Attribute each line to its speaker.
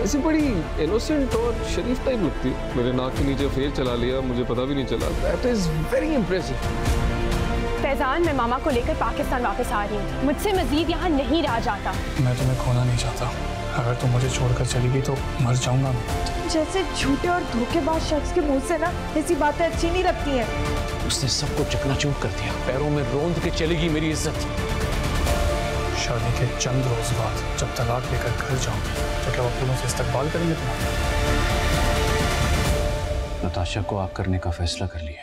Speaker 1: ऐसी बड़ी इनोसेंट और शरीफ टाइप लगती। मेरे नाक के नीचे फेर चला लिया मुझे पता भी नहीं चला। That is very impressive
Speaker 2: Faizan मैं मामा को लेकर पाकिस्तान वापस आ रही हूँ। मुझसे मजीद यहाँ नहीं रहा जाता।
Speaker 3: मैं तुम्हें खोना नहीं चाहता। अगर तुम मुझे छोड़कर चली गई तो मर जाऊँगा मैं।
Speaker 4: जैसे झूठे और धोखेबाज शख्स के मुँह से ना ऐसी बातें अच्छी नहीं लगती हैं।
Speaker 5: उसने सबको चकनाचूर कर दिया। पैरों में रोंद के चलेगी मेरी इज़्ज़त।
Speaker 3: शादी के चंद रोज बाद जब तलाक लेकर घर जाऊँ तो क्या वो फूलों से इस्तकबाल करेंगे तुम्हारा
Speaker 5: नताशा को आग करने का फैसला कर लिया